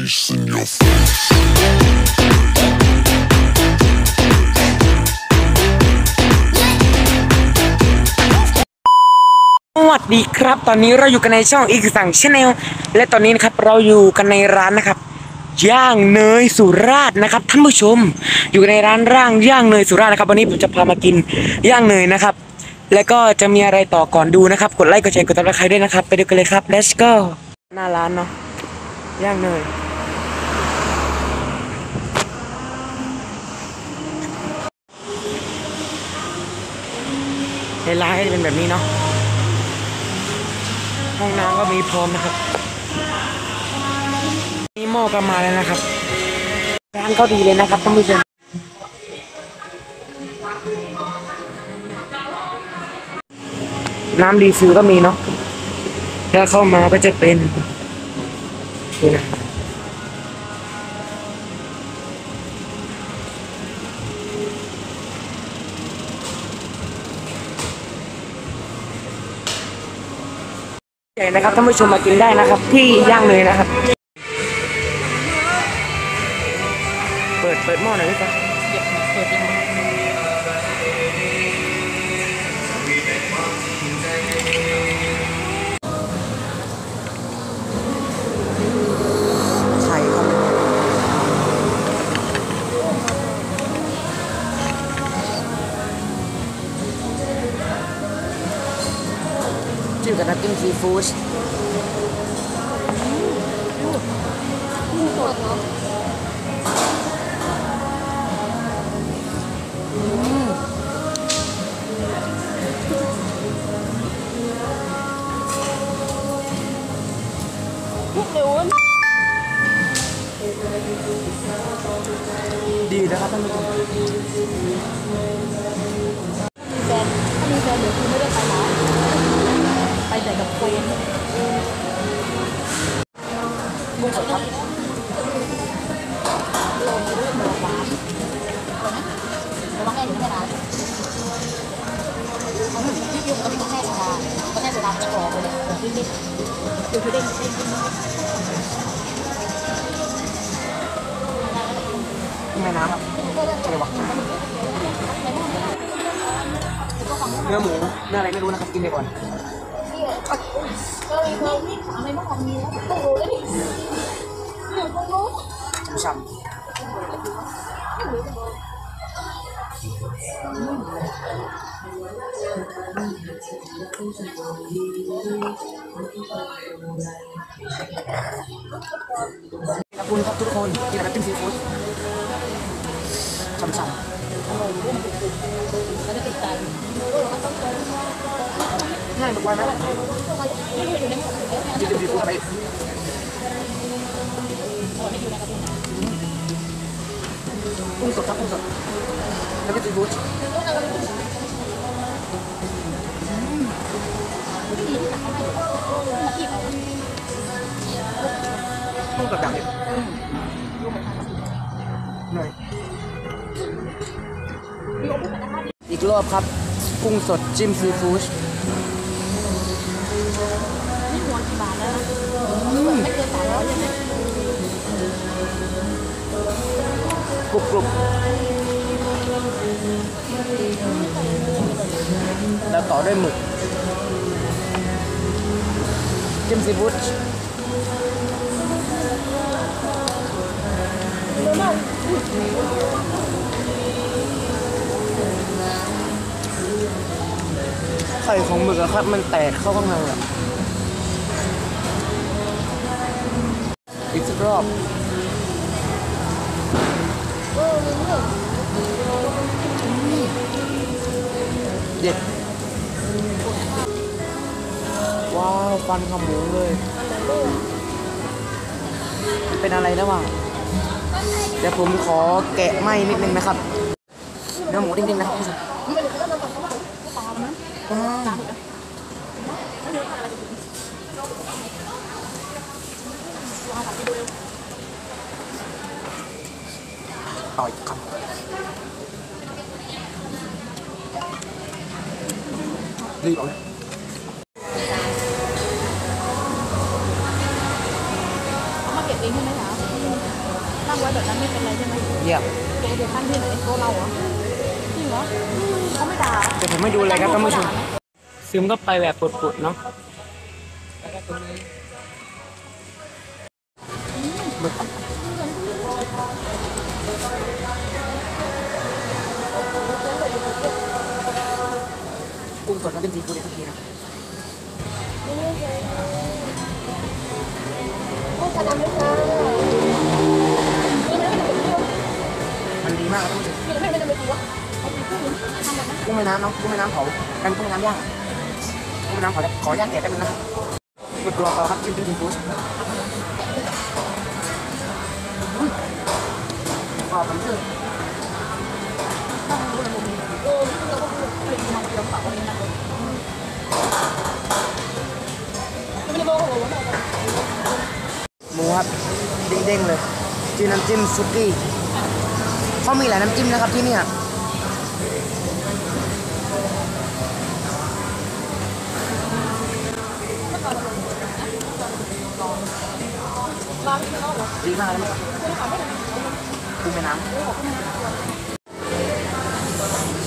bass in your face. สวัสดีครับ ตอนนี้เราอยู่กันในช่องอีกสั่ง channel และตอนนี้นะครับเราอยู่กันในร้านนะครับ ย่างเนยสุราษฎร์นะครับท่านผู้ชม อยู่ในร้านร้านย่างเนยสุราษฎร์นะครับ วันนี้ผมจะพามากินย่างเนยนะครับ แล้วก็จะมีอะไรต่อก่อนดูนะครับ กดไลค์กดแชร์กดติดตามให้ด้วยนะครับ ไปดูกันเลยครับ let's go หน้าร้านเนาะย่างเนย ในร้านก็จะเป็นแบบนี้เนาะห้องน้ำก็มีพร้อมนะครับนี่หม้อก็มาแล้วนะครับร้านก็ดีเลยนะครับท่านผู้ชมน้ำรีฟิลก็มีเนาะถ้าเข้ามาก็จะเป็นนี่นะ นะครับท่านผู้ชมมากินได้นะครับ ที่ย่างเลยนะครับ เปิดเปิดหม้อหน่อยได้ปะไจิ้มกับน้ำจิ้ม ยวคือเด้งเด้งแม่น้ำครับอะไรวะเนื้อหมูเนื้ออะไรไม่รู้นะครับกินไปก่อนนี่ก็เลยเคยนี่ถามในบ้านมีแล้วตู้เลยนี่หนูต้องรู้ช่ำ ขอบคุณครับทุกคนกินน้ำจิ้มซีฟู้ด ช่ำแล้วจะติดใจๆง่ายทุกวันนะจิ้มซีฟู้ดไปกุ้งสดครับกุ้งสดแล้วก็ซีฟู้ดกุ้งสดแบบนี้หน่อยอีกรอบครับ กุ้งสดจิ้มซีฟู้ดนี่หัวกี่บาทแล้วไม่เกินสามร้อยใช่ไหมกรุบกรุบแล้วต่อด้วยหมึกจิ้มซีฟู้ด ไข่ของหมึกอะครับ มันแตกเข้าข้างในอะอีกสักรอบเด็ด ว้าว ฟันขมูเลย เป็นอะไรแล้ววะ เดี๋ยวผมขอแกะไหมนิดนึงนะครับเนื้อหมูจริงๆนะครับผู้ชมต่ออีกคำรีบเอาเลย ตั้งไว้แบบนั้นไม่เป็นไรใช่ไหมเยี่ยมเดี๋ยวเดี๋ยวตั้งที่ไหนโต๊ะเราเหรอจริงเหรออืมเขาไม่ด่าเดี๋ยวผมให้ดูเลยครับท่านผู้ชมซึมก็ไปแบบปุดๆเนาะหมึกกุ้งสดน้ำจิ้มซีฟู้ดได้ทุกทีนะโอ้ยจะนำไหมคะ มากครับท่านผู้ชมพี่ไม่ไม่จะไปดูวะไอ้ที่พูดทำแบบนั้นกุ้งแม่น้ำเนาะกุ้งแม่น้ำเผากันกุ้งแม่น้ำย่างกุ้งแม่น้ำเผาแล้วขอย่างแกะแป๊บนึงนะหมึกกรอบครับจิ้มจิ้มซีฟู้ดอืมกรอบมันคือเออเราก็คือผลิตมาเดียวฝากคนนี้นะไม่ได้บอกว่าเราหมูครับเด้งๆเลยจิ้มน้ำจิ้มซุกี้ เขามีหลายน้ำจิ้มนะครับที่นี่ดีมากเลยกุ้งแม่น้ำ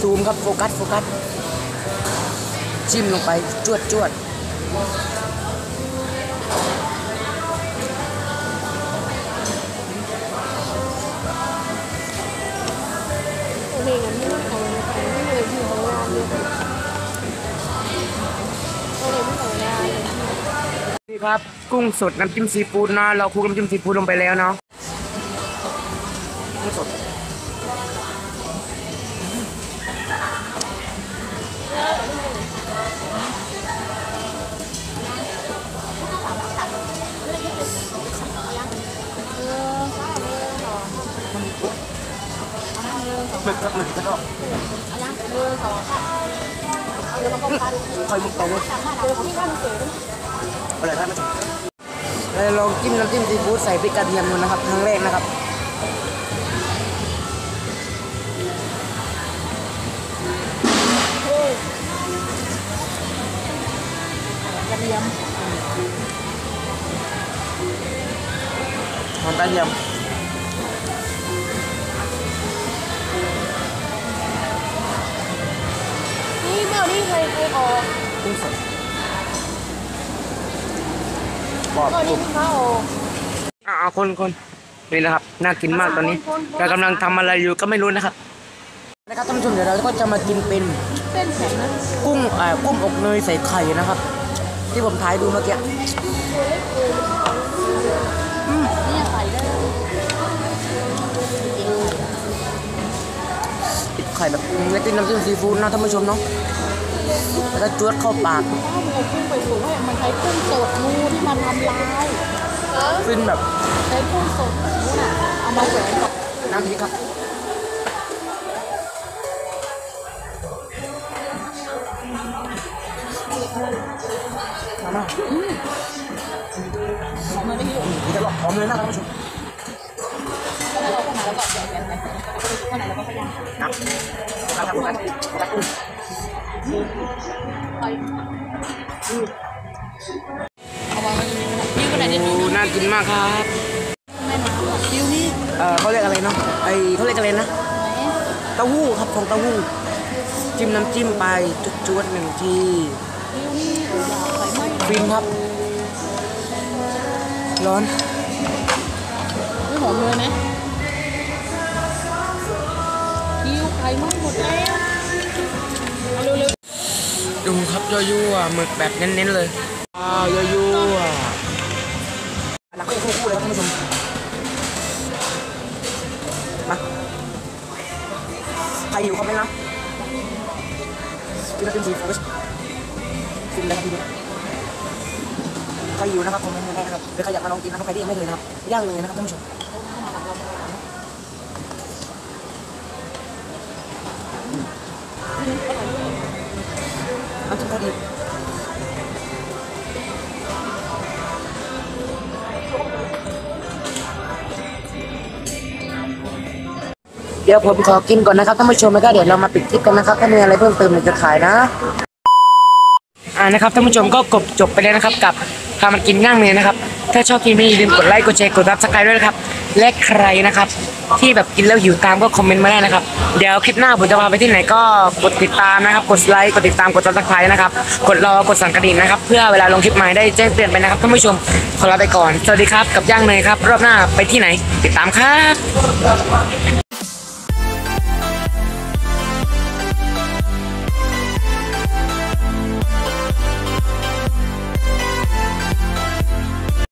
ซูมครับโฟกัสโฟกัสจิ้มลงไปจวดจวด เองั้นไม่ต้ของอาไปไม่เลยที่ของงานเลยโอเคไม่ของงานเลยนี่ครับ กุ้งสดน้ำจิ้มซีฟู้ดเนาะเราคลุกน้ำจิ้มซีฟู้ดลงไปแล้วเนาะกุ้งสด คอยหมึกเตาเลยอร่อยมากไหมเราลองจิ้มน้ำจิ้มซีฟู้ดใส่พริกกระเทียมดูนะครับครั้งแรกนะครับกระเทียมหอมกระเทียมนี่แมวนี่เคยเคยออก อบตอนนี้พี่มาออกอ่าคนคนนี่นะครับ น่ากินมากตอนนี้เรากำลังทำอะไรอยู่ก็ไม่รู้นะครับ นะครับท่านผู้ชมเดี๋ยวเราก็จะมากินเป็นเส้นแข็งนะกุ้งเอ่อกุ้งอบเนยใส่ไข่นะครับ ที่ผมถ่ายดูเมื่อกี้นี่ใส่ได้ติดไข่แบบไม่ติดน้ำจิ้มซีฟู้ดนะท่านผู้ชมเนาะแล้วก็จวดเข้าปาก กุ้งไปสูงให้มันใช้กุ้งสดนูที่มันทำลายเออฟินแบบใช้กุ้งสดนู่นน่ะเอามาแหวนกับน้ำพริกครับมามาของมันไม่หิวนี่จะบอกหอมเลยนะครับท่านผู้ชมแล้วเราก็มาแล้วก็แหวนแหวนไปข้างไหนแล้วก็พยายามนะมาทำกันจับกุ้งไปเอาวางยิ้วข นาดนี้โอ้น่ากินมากครับแม่หมายิ้วนี่เออเขาเรียกอะไรเนาะไอเขาเรียกอะไรนะไหนเต้าหู้ครับของเต้าหู้จิ้มน้ำจิ้มไปจุดๆหนึ่งทียิ้วนี่โอ้ยใส่ไม่ฟินครับ ร้อนไม่หอมเลยไหมยิ้วไข่มันหมดแล้วเอาเร็วดูครับยั่วๆหมึกแบบเน้นๆเลยอ้าวยั่วๆหลักคู่คู่เลยครับท่านผู้ชมมาใครอยู่คอมเมนต์นะกินแล้วกินซีฟู้ดกินแล้วครับพี่ใครอยู่นะครับคอมเมนต์ได้นะครับหรือใครอยากมาลองกินนะครับใครที่ยังไม่เคยนะครับย่างเลยนะครับท่านผู้ชมน้ำจิ้ก็ดี เดี๋ยวผมขอกินก่อนนะครับท่านผู้ชมแล้วก็เดี๋ยวเรามาปิดคลิปกันนะครับ ถ้ามีอะไรเพิ่มเติมเราจะขายนะ อ่านะครับท่านผู้ชมก็กบจบไปแล้วนะครับ กับพามากินย่างเนยนะครับ ถ้าชอบคลิปนี้อย่าลืมกดไลค์กดแชร์กด subscribe ด้วยนะครับ และใครนะครับ ที่แบบกินแล้วหิวตามก็คอมเมนต์มาได้นะครับ เดี๋ยวคลิปหน้าผมจะพาไปที่ไหนก็กดติดตามนะครับ กดไลค์กดติดตามกด subscribe นะครับ กดรอกดสั่นกระดิ่งนะครับ เพื่อเวลาลงคลิปใหม่ได้แจ้งเตือนไปนะครับท่านผู้ชมขอลาไปก่อน สวัสดีครับกับย่างเนยครับ รอบหน้าไปที่ไหน ติดตามครับ